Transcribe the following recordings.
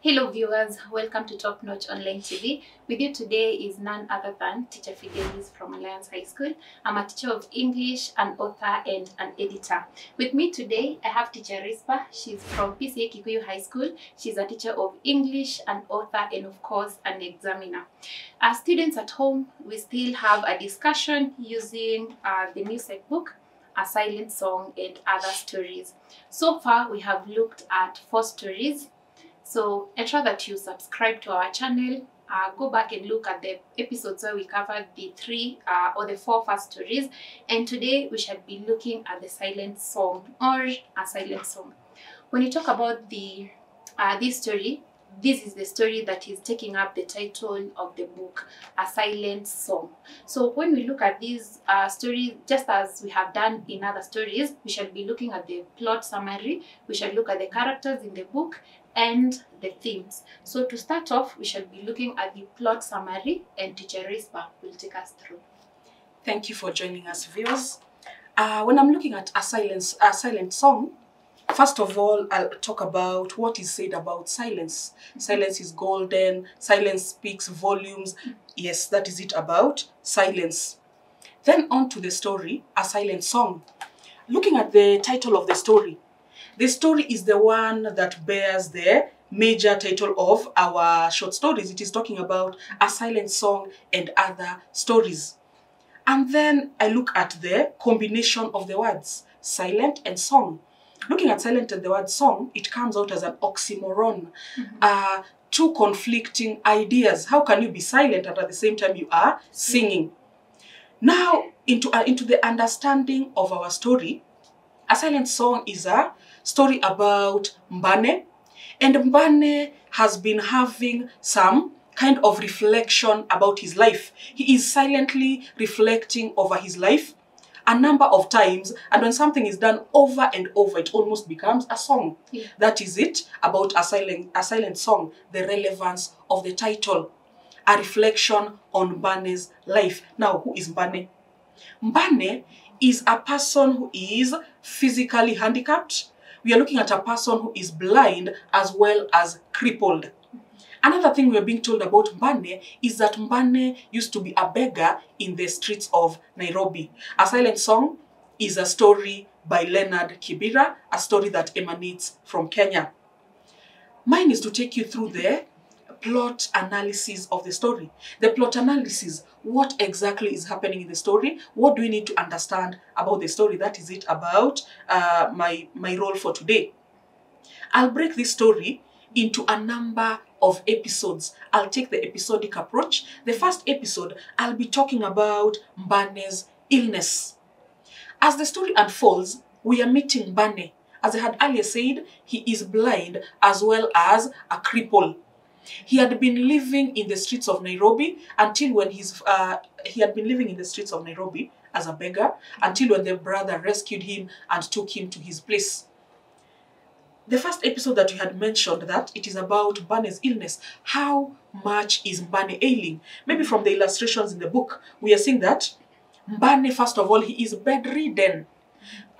Hello viewers, welcome to Top Notch Online TV. With you today is none other than Teacher Fidelis from Alliance High School. I'm a teacher of English, an author and an editor. With me today, I have teacher Rispa. She's from PCA Kikuyu High School. She's a teacher of English, an author and of course an examiner. As students at home, we still have a discussion using uh, the music book a silent song and other stories. So far, we have looked at four stories so ensure that you subscribe to our channel. Uh, go back and look at the episodes where we covered the three uh, or the four first stories. And today we shall be looking at the silent song or a silent song. When you talk about the uh, this story, this is the story that is taking up the title of the book, A Silent Song. So when we look at this uh, story, just as we have done in other stories, we shall be looking at the plot summary, we shall look at the characters in the book, and the themes. So to start off, we shall be looking at the plot summary and teacher Rispa will take us through. Thank you for joining us, viewers. Uh, when I'm looking at a silence, a silent song, first of all, I'll talk about what is said about silence. Silence is golden. Silence speaks volumes. Yes, that is it about silence. Then on to the story, a silent song. Looking at the title of the story, the story is the one that bears the major title of our short stories. It is talking about a silent song and other stories. And then I look at the combination of the words silent and song. Looking at silent and the word song, it comes out as an oxymoron. Uh, two conflicting ideas. How can you be silent and at the same time you are singing? Now, into, uh, into the understanding of our story, a silent song is a story about Mbane. And Mbane has been having some kind of reflection about his life. He is silently reflecting over his life a number of times. And when something is done over and over, it almost becomes a song. Yeah. That is it about a silent, a silent song, the relevance of the title. A reflection on Mbane's life. Now, who is Mbane? Mbane is a person who is physically handicapped. We are looking at a person who is blind as well as crippled. Another thing we are being told about Mbane is that Mbane used to be a beggar in the streets of Nairobi. A Silent Song is a story by Leonard Kibira, a story that emanates from Kenya. Mine is to take you through the plot analysis of the story. The plot analysis, what exactly is happening in the story? What do we need to understand about the story? That is it about uh, my, my role for today. I'll break this story into a number of episodes. I'll take the episodic approach. The first episode, I'll be talking about Mbane's illness. As the story unfolds, we are meeting Mbane. As I had earlier said, he is blind as well as a cripple. He had been living in the streets of Nairobi until when his uh, he had been living in the streets of Nairobi as a beggar until when the brother rescued him and took him to his place. The first episode that we had mentioned that it is about Mbane's illness. How much is Mbane ailing? Maybe from the illustrations in the book, we are seeing that Mbane, first of all, he is bedridden.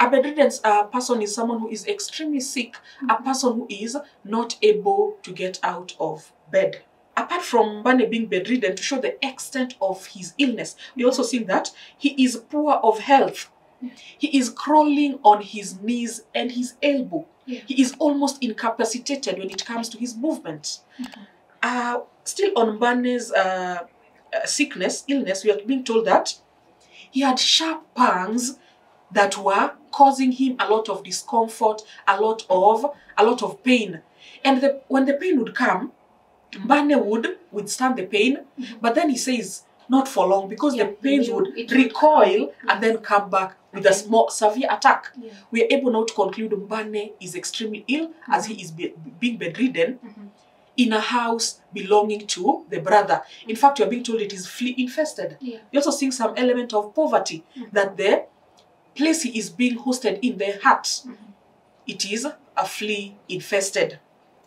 A bedridden uh, person is someone who is extremely sick, a person who is not able to get out of bed. Apart from Mbane being bedridden, to show the extent of his illness, we also see that he is poor of health. He is crawling on his knees and his elbow. Yeah. He is almost incapacitated when it comes to his movement. Uh, still on Mbane's uh, uh, sickness, illness, we are being told that he had sharp pangs that were causing him a lot of discomfort, a lot of a lot of pain. And the, when the pain would come, Mbane would withstand the pain, mm. but then he says not for long because Yeah, the pains would would- would recoil come. and then come back with a more small severe attack. Yeah. We are able now to conclude Mbane is extremely ill as he is be, being bedridden Mhm. in a house belonging to the brother. In fact, you're are being told it is flea infested. Yeah. We're also seeing some element of poverty that the place he is being hosted in, the hut, it is a flea infested.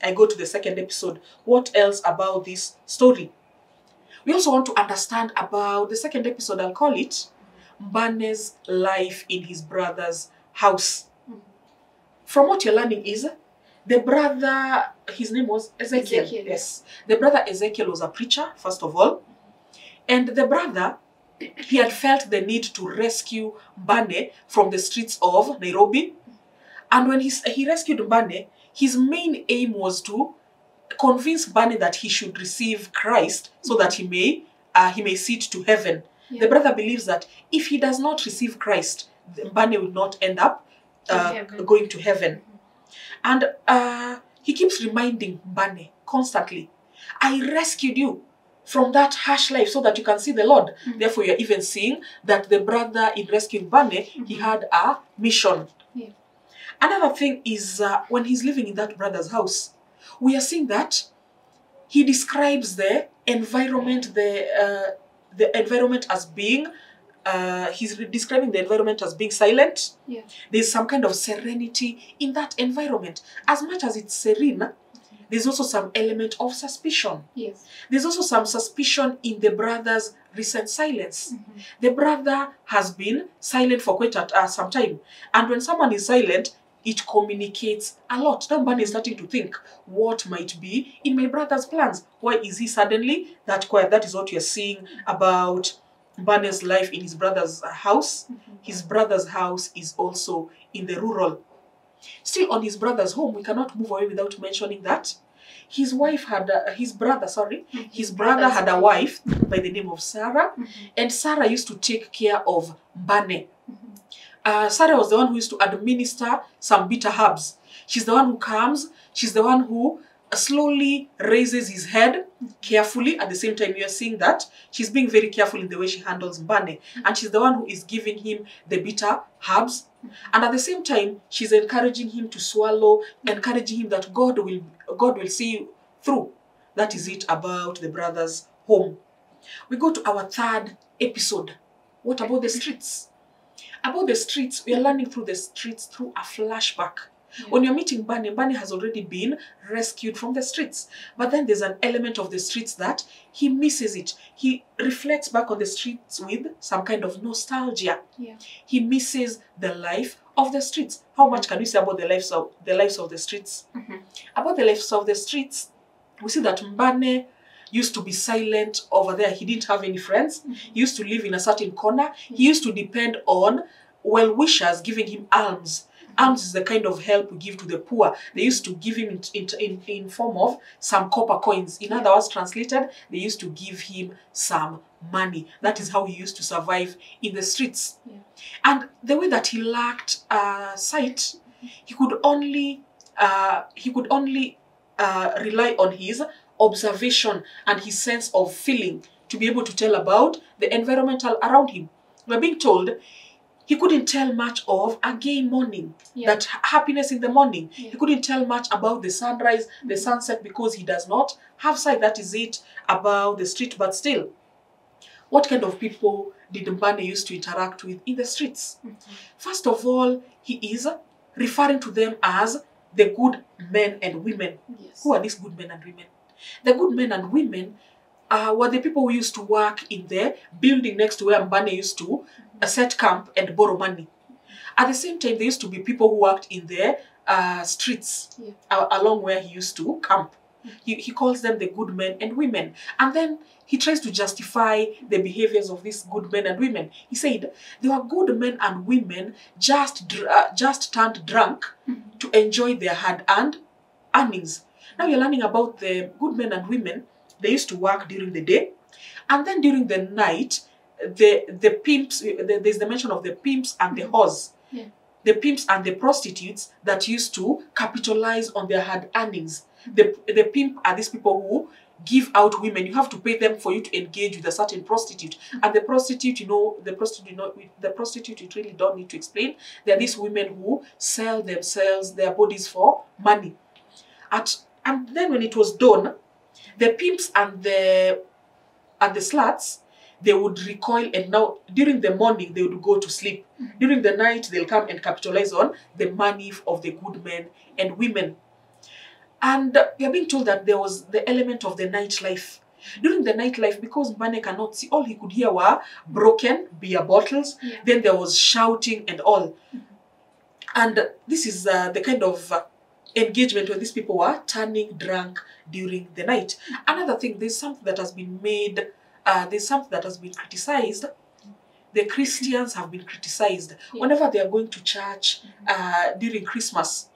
I go to the second episode. What else about this story? We also want to understand about the second episode, I'll call it Mbane's life in his brother's house. From what you're learning is the brother, his name was Ezekiel. Ezekiel. Yes. The brother Ezekiel was a preacher, first of all. And the brother, he had felt the need to rescue Mbane from the streets of Nairobi. And when he, he rescued Mbane, his main aim was to convince Mbane that he should receive Christ so that he may uh, he may sit to heaven. Yeah. The brother believes that if he does not receive Christ, Mbane will not end up uh, going to heaven. And uh, he keeps reminding Mbane constantly, I rescued you from that harsh life so that you can see the Lord. Mhm. Therefore, you're even seeing that the brother in rescuing Mbane, he Mhm. had a mission. Another thing is uh, when he's living in that brother's house, we are seeing that he describes the environment, the uh, the environment as being. Uh, he's describing the environment as being silent. Yeah. There's some kind of serenity in that environment. As much as it's serene, there's also some element of suspicion. Yes. There's also some suspicion in the brother's recent silence. Mhm. The brother has been silent for quite a, uh, some time. And when someone is silent, it communicates a lot. Now Mbane is starting to think, what might be in my brother's plans? Why is he suddenly that quiet? That is what you're seeing about Mbane's life in his brother's house. Mhm. His brother's house is also in the rural. Still on his brother's home, we cannot move away without mentioning that his wife had, a, his brother, sorry, his brother had a wife. by the name of Sarah, Mhm. and Sarah used to take care of Mbane. Uh, Sarah was the one who used to administer some bitter herbs. She's the one who comes, she's the one who slowly raises his head carefully. At the same time, you're seeing that she's being very careful in the way she handles Mbane. And she's the one who is giving him the bitter herbs. And at the same time, she's encouraging him to swallow, encouraging him that God will God will see you through. That is it about the brothers' home. We go to our third episode. What about the streets? About the streets, we are learning through the streets through a flashback. Yeah. When you're meeting Mbane, Mbane has already been rescued from the streets. But then there's an element of the streets that he misses it. He reflects back on the streets with some kind of nostalgia. Yeah. He misses the life of the streets. How much can we say about the lives of the lives of the streets? Mhm. About the lives of the streets, we see that Mbane used to be silent over there. He didn't have any friends. He used to live in a certain corner. He used to depend on well wishers giving him alms. Alms is the kind of help we give to the poor. They used to give him in, in, in, in form of some copper coins. In other words, translated, they used to give him some money. That is how he used to survive in the streets. Yeah. And the way that he lacked uh, sight, he could only uh, he could only uh, rely on his observation and his sense of feeling to be able to tell about the environmental around him. We're being told he couldn't tell much of a gay morning, Yeah. that happiness in the morning. Yeah. He couldn't tell much about the sunrise, the sunset, because he does not have sight. That is it about the street. But still, what kind of people did Mbane used to interact with in the streets? Mhm. First of all, he is referring to them as the good men and women. Yes. Who are these good men and women? The good men and women uh, were the people who used to work in the building next to where Mbane used to uh, set camp and borrow money. At the same time, there used to be people who worked in the uh, streets Yeah. along where he used to camp. He, he calls them the good men and women. And then he tries to justify the behaviors of these good men and women. He said, they were good men and women just, uh, just turned drunk Mhm. to enjoy their hard-earned earnings. Now you're learning about the good men and women. They used to work during the day, and then during the night, the the pimps. The, there's the mention of the pimps and the whores. Yeah. The pimps and the prostitutes that used to capitalize on their hard earnings. The the pimp are these people who give out women. You have to pay them for you to engage with a certain prostitute. And the prostitute, you know, the prostitute, you know, the prostitute, you really don't need to explain. There are these women who sell themselves, their bodies for money. At and then when it was done, the pimps and the and the sluts, they would recoil and now during the morning they would go to sleep. During the night they'll come and capitalize on the money of the good men and women. And we are being told that there was the element of the nightlife. During the nightlife, because Mbane cannot see, all he could hear were broken beer bottles. Yeah. Then there was shouting and all. And this is uh, the kind of uh, engagement when these people were turning drunk during the night. Another thing, there's something that has been made, uh, there's something that has been criticized. The Christians have been criticized whenever they are going to church uh, during Christmas.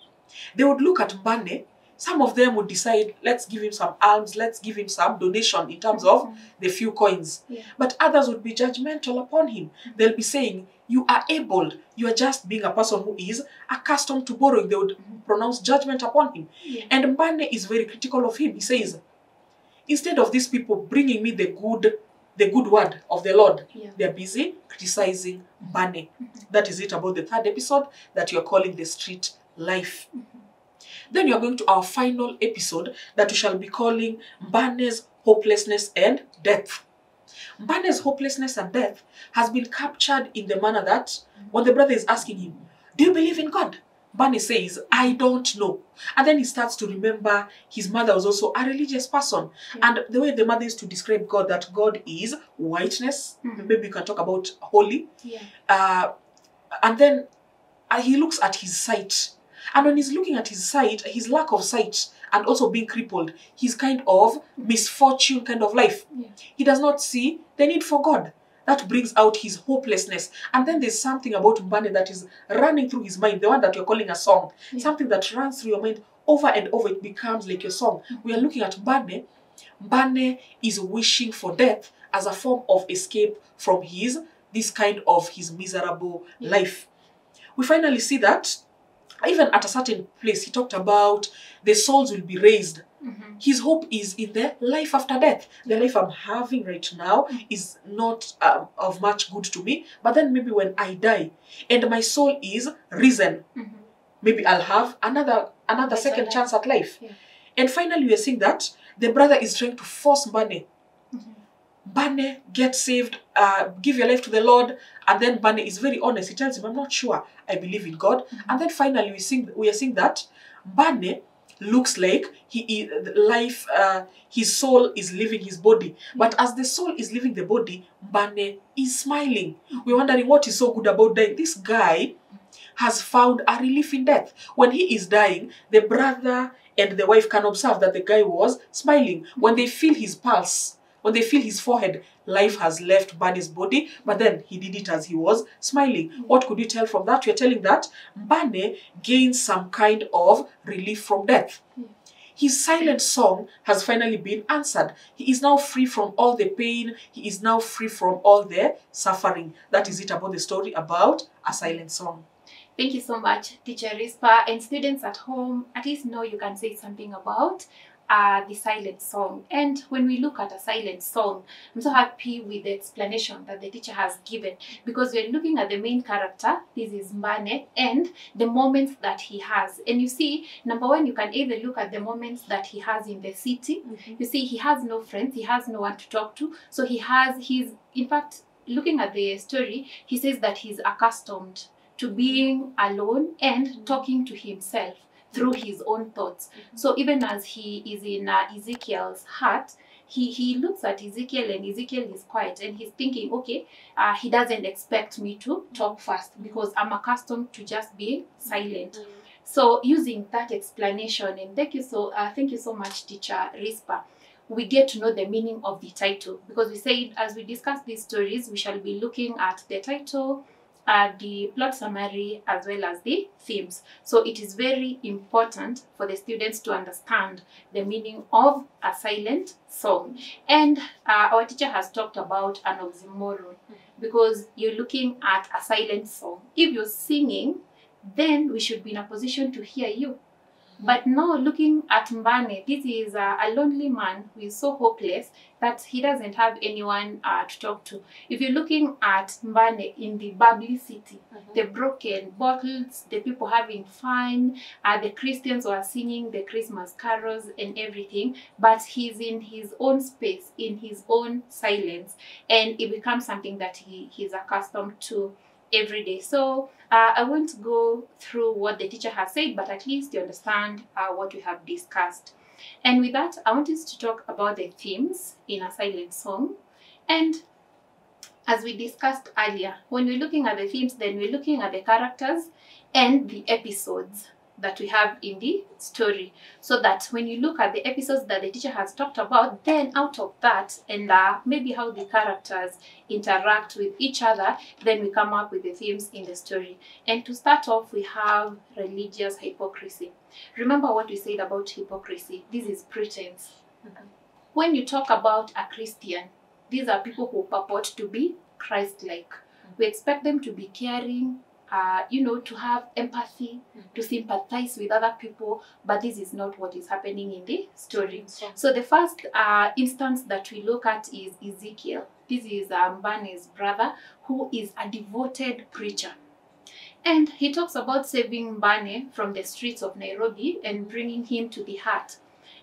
They would look at Mbane. Some of them would decide, let's give him some alms, let's give him some donation in terms of mm-hmm. the few coins. Yeah. But others would be judgmental upon him. Mm-hmm. They'll be saying, You are able, you are just being a person who is accustomed to borrowing. They would mm-hmm. pronounce judgment upon him. Yeah. And Mbane is very critical of him. He says, Instead of these people bringing me the good, the good word of the Lord, Yeah. they're busy criticizing Mbane. That is it about the third episode that you're calling the street life. Then you're going to our final episode that we shall be calling Mbane's hopelessness and death. Mbane's hopelessness and death has been captured in the manner that when the brother is asking him, Do you believe in God? Mbane says, I don't know. And then he starts to remember his mother was also a religious person. Yeah. And the way the mother used to describe God, that God is whiteness. Mhm. Maybe you can talk about holy. Yeah. Uh, and then uh, he looks at his sight. And when he's looking at his sight, his lack of sight, and also being crippled, his kind of misfortune kind of life, Yeah. he does not see the need for God. That brings out his hopelessness. And then there's something about Mbane that is running through his mind, the one that you're calling a song. Yeah. Something that runs through your mind over and over, it becomes like your song. Mm-hmm. We are looking at Mbane. Mbane is wishing for death as a form of escape from his this kind of his miserable Yeah. life. We finally see that even at a certain place, he talked about the souls will be raised. Mhm. His hope is in the life after death. The life I'm having right now is not um, of much good to me, but then maybe when I die and my soul is risen, Mhm. maybe I'll have another another second chance at life. Yeah. And finally, we are seeing that the brother is trying to force Mbane Mhm. Mbane, get saved, uh, give your life to the Lord. And then Mbane is very honest. He tells him, I'm not sure I believe in God. And then finally, we, sing, we are seeing that Mbane looks like he is, life, uh, his soul is leaving his body. But as the soul is leaving the body, Mbane is smiling. We're wondering what is so good about dying. This guy has found a relief in death. When he is dying, the brother and the wife can observe that the guy was smiling. When they feel his pulse, when they feel his forehead, life has left Mbane's body, but then he did it as he was smiling. What could you tell from that? You're telling that Mbane gains some kind of relief from death. His silent song has finally been answered. He is now free from all the pain. He is now free from all the suffering. That is it about the story about a silent song. Thank you so much, Teacher Rispa. And students at home, at least know you can say something about uh, the silent song. And when we look at a silent song, I'm so happy with the explanation that the teacher has given because we're looking at the main character, this is Mbane, and the moments that he has. And you see, number one, you can either look at the moments that he has in the city. You see, he has no friends, he has no one to talk to. So he has, he's, in fact, looking at the story, he says that he's accustomed to being alone and talking to himself through his own thoughts. So even as he is in uh, Ezekiel's heart, he, he looks at Ezekiel and Ezekiel is quiet and he's thinking, okay, uh, he doesn't expect me to talk fast because I'm accustomed to just being silent. So using that explanation, and thank you so uh, thank you so much, teacher Rispa. We get to know the meaning of the title because we said as we discuss these stories, we shall be looking at the title, uh, the plot summary, as well as the themes. So it is very important for the students to understand the meaning of a silent song. And uh, our teacher has talked about an oxymoron because you're looking at a silent song. If you're singing, then we should be in a position to hear you. But now looking at Mbane, this is a, a lonely man who is so hopeless that he doesn't have anyone uh, to talk to. If you're looking at Mbane in the bubbly city, the broken bottles, the people having fun, uh, the Christians who are singing the Christmas carols and everything, but he's in his own space, in his own silence, and it becomes something that he, he's accustomed to every day. So uh, I won't go through what the teacher has said, but at least you understand uh, what we have discussed. And with that, I want us to talk about the themes in a silent song. And as we discussed earlier, when we're looking at the themes, then we're looking at the characters and the episodes. That we have in the story. So that when you look at the episodes that the teacher has talked about then out of that and uh, maybe how the characters interact with each other then we come up with the themes in the story. And to start off we have religious hypocrisy. Remember what we said about hypocrisy? This is pretense. When you talk about a christian these are people who purport to be christ-like. We expect them to be caring uh, you know, to have empathy, to sympathize with other people, but this is not what is happening in the story. So the first uh, instance that we look at is Ezekiel. This is um, Mbane's brother, who is a devoted preacher. And he talks about saving Mbane from the streets of Nairobi and bringing him to the heart.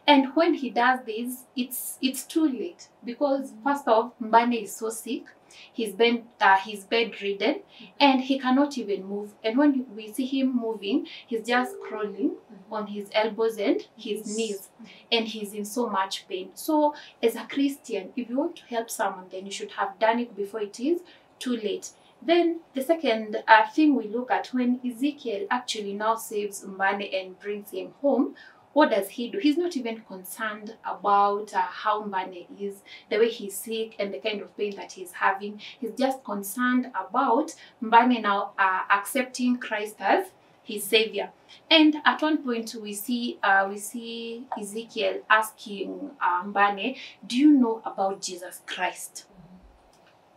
And when he does this, it's it's too late because first off, Mbane is so sick. He's been uh, he's bedridden and he cannot even move. And when we see him moving he's just crawling on his elbows and his knees. And he's in so much pain. So as a christian if you want to help someone then you should have done it before it is too late. Then the second uh, thing we look at when ezekiel actually now saves mbane and brings him home what does he do? He's not even concerned about uh, how Mbane is, the way he's sick, and the kind of pain that he's having. He's just concerned about Mbane now uh, accepting Christ as his savior. And at one point, we see uh, we see Ezekiel asking uh, Mbane, "Do you know about Jesus Christ?"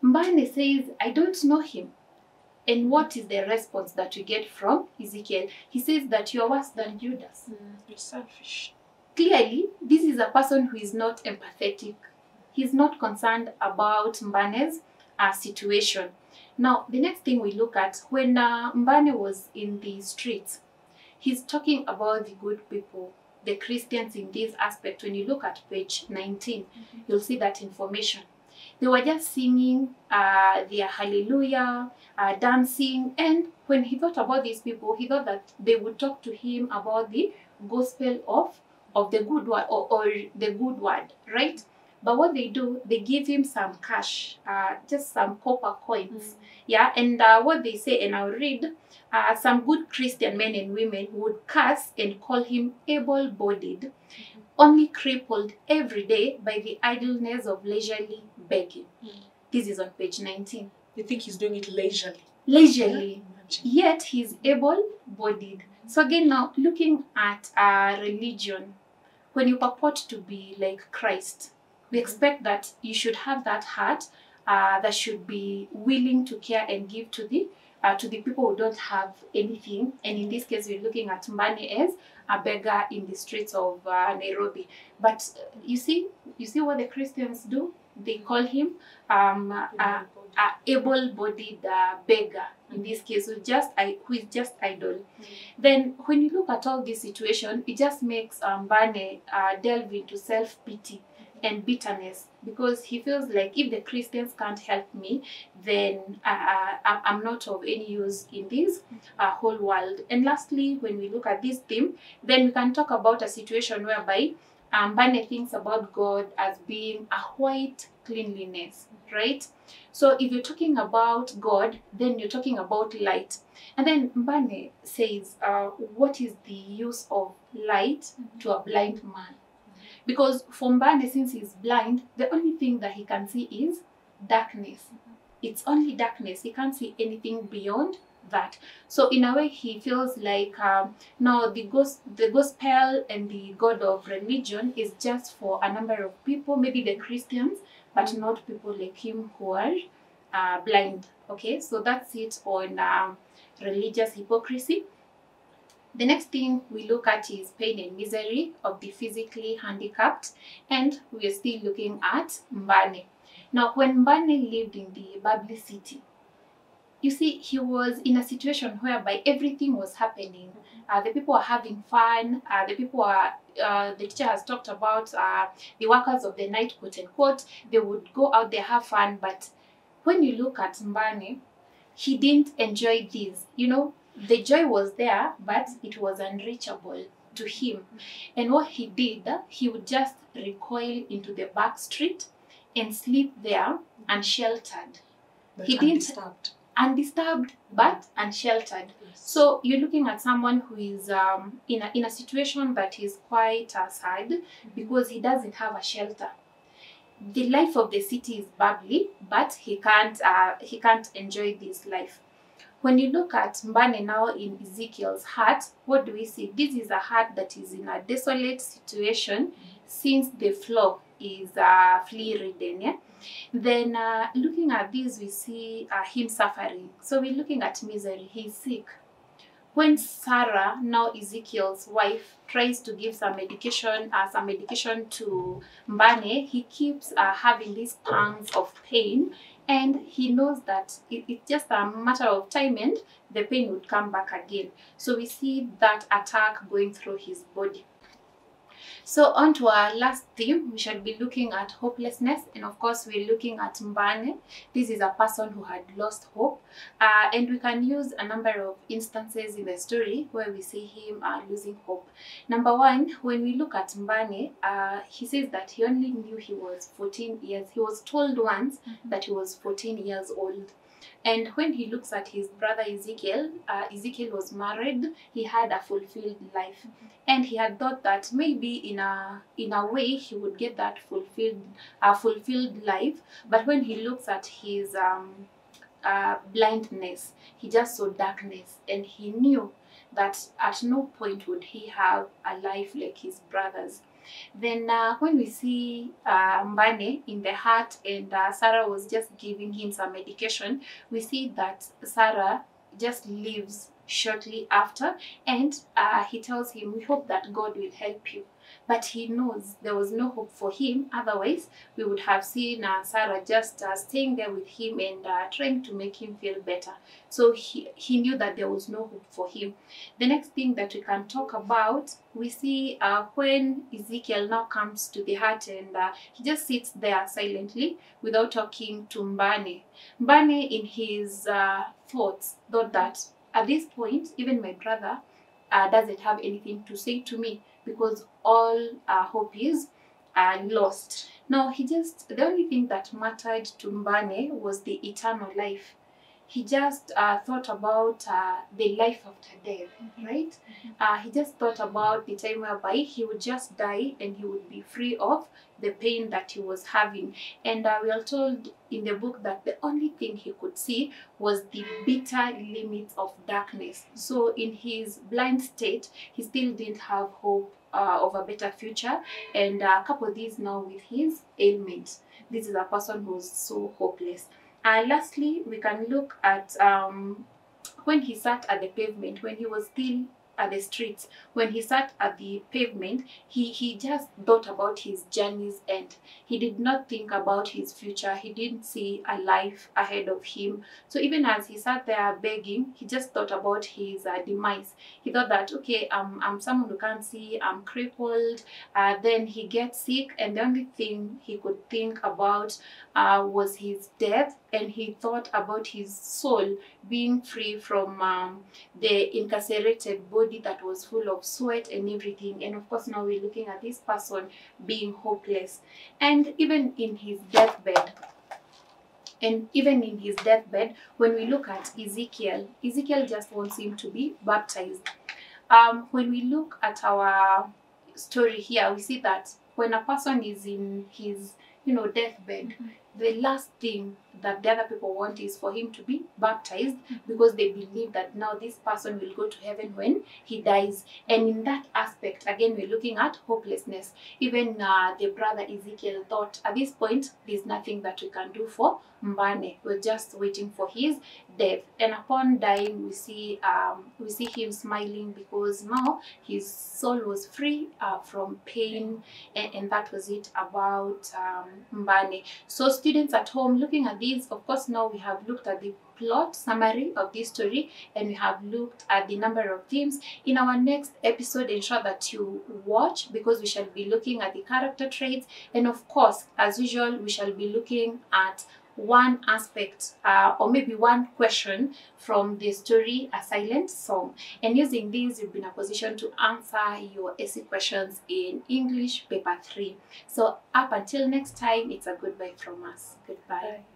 Mbane says, "I don't know him." And what is the response that we get from Ezekiel? He says that you're worse than Judas. You're selfish. clearly this is a person who is not empathetic. He's not concerned about mbane's uh, situation. Now the next thing we look at when uh, mbane was in the streets he's talking about the good people the christians in this aspect. When you look at page 19 you'll see that information they were just singing uh, their hallelujah uh, dancing. And when he thought about these people he thought that they would talk to him about the gospel of of the good word or, or the good word right? But what they do they give him some cash uh, just some copper coins. Yeah and uh, what they say and i'll read uh, some good christian men and women would curse and call him able-bodied only crippled every day by the idleness of leisurely begging Mm. this is on page 19 You think he's doing it leisurely? leisurely Imagine. yet he's able-bodied. So again, now looking at uh, religion, when you purport to be like Christ, we expect that you should have that heart uh, that should be willing to care and give to the uh, to the people who don't have anything. And in this case, we're looking at Mbane as a beggar in the streets of uh, Nairobi. But uh, you see, you see what the Christians do? They call him um, a, a able-bodied uh, beggar in this case who just who is just idle. Then when you look at all this situation, it just makes um, Mbane uh, delve into self-pity and bitterness because he feels like if the Christians can't help me, then uh, I- I'm not of any use in this uh, whole world. And lastly, when we look at this theme, then we can talk about a situation whereby um, Mbane thinks about God as being a white cleanliness, right? So if you're talking about God, then you're talking about light. And then Mbane says, uh, what is the use of light to a blind man? Because for Mbane, since he's blind, the only thing that he can see is darkness. It's only darkness. He can't see anything beyond that. So in a way, he feels like um, no, the ghost, the gospel and the God of religion is just for a number of people, maybe the Christians, but not people like him who are uh, blind. Okay, so that's it on um, religious hypocrisy. The next thing we look at is pain and misery of the physically handicapped, and we are still looking at Mbane. Now, when Mbane lived in the Babli city, you see, he was in a situation whereby everything was happening. Uh, the people are having fun. Uh, the people are. Uh, the teacher has talked about uh, the workers of the night, quote unquote. They would go out there have fun, but when you look at Mbane, he didn't enjoy this. You know, the joy was there, but it was unreachable to him. And what he did, he would just recoil into the back street and sleep there unsheltered. But He didn't-. Undisturbed but unsheltered. So you're looking at someone who is um, in, a, in a situation that is quite uh, sad because he doesn't have a shelter. The life of the city is bubbly, but he can't uh, he can't enjoy this life. When you look at Mbane now in Ezekiel's heart, what do we see? This is a heart that is in a desolate situation since the floor is uh, flea ridden. Yeah? Then uh, looking at this, we see uh, him suffering. So we're looking at misery. He's sick. When Sarah, now Ezekiel's wife, tries to give some medication, uh, some medication to Mbane, he keeps uh, having these pangs of pain and he knows that it, it's just a matter of time and the pain would come back again. So we see that attack going through his body. So on to our last theme, we shall be looking at hopelessness and of course we're looking at Mbane. This is a person who had lost hope uh, and we can use a number of instances in the story where we see him uh, losing hope. Number one, when we look at Mbane, uh, he says that he only knew he was 14 years. He was told once that he was 14 years old. And when he looks at his brother Ezekiel, uh, Ezekiel was married. He had a fulfilled life, and he had thought that maybe in a in a way he would get that fulfilled a fulfilled life. But when he looks at his um, uh, blindness, he just saw darkness, and he knew that at no point would he have a life like his brothers. Then uh, when we see uh, Mbane in the heart and uh, Sarah was just giving him some medication, we see that Sarah just leaves shortly after and uh, he tells him, we hope that God will help you. But he knows there was no hope for him. Otherwise, we would have seen uh, Sarah just uh, staying there with him and uh, trying to make him feel better. So he, he knew that there was no hope for him. The next thing that we can talk about, we see uh, when Ezekiel now comes to the hut and uh, he just sits there silently without talking to Mbane. Mbane, in his uh, thoughts, thought that at this point, even my brother doesn't have anything to say to me because all uh, hope is uh, lost. Now, he just, the only thing that mattered to Mbane was the eternal life. He just uh, thought about uh, the life after death, right? Uh, he just thought about the time whereby he would just die and he would be free of the pain that he was having. And uh, we are told in the book that the only thing he could see was the bitter limits of darkness. So, in his blind state, he still didn't have hope uh, of a better future. And uh, couple these now with his ailment. This is a person who's so hopeless. And lastly, we can look at um, when he sat at the pavement, when he was still at the streets, when he sat at the pavement, he, he just thought about his journey's end. He did not think about his future. He didn't see a life ahead of him. So even as he sat there begging, he just thought about his uh, demise. He thought that, okay, I'm someone who can't see, I'm crippled. Uh, then he gets sick, and the only thing he could think about uh, was his death. And he thought about his soul being free from um, the incarcerated body that was full of sweat and everything. And of course, now we're looking at this person being hopeless. And even in his deathbed, and even in his deathbed, when we look at Ezekiel, Ezekiel just wants him to be baptized. Um, when we look at our story here, we see that when a person is in his, you know, deathbed, the last thing that the other people want is for him to be baptized because they believe that now this person will go to heaven when he dies. And in that aspect, again, we're looking at hopelessness. Even uh, the brother Ezekiel thought at this point, there's nothing that we can do for Mbane. We're just waiting for his death. And upon dying, we see um, we see him smiling because now his soul was free uh, from pain, and, and that was it about um, Mbane. So students at home looking at this, of course, now we have looked at the plot summary of this story and we have looked at the number of themes. In our next episode, ensure that you watch because we shall be looking at the character traits and of course, as usual, we shall be looking at one aspect uh, or maybe one question from the story A Silent Song. And using these, you'll be in a position to answer your essay questions in English paper 3. So up until next time, it's a goodbye from us. Goodbye. Bye.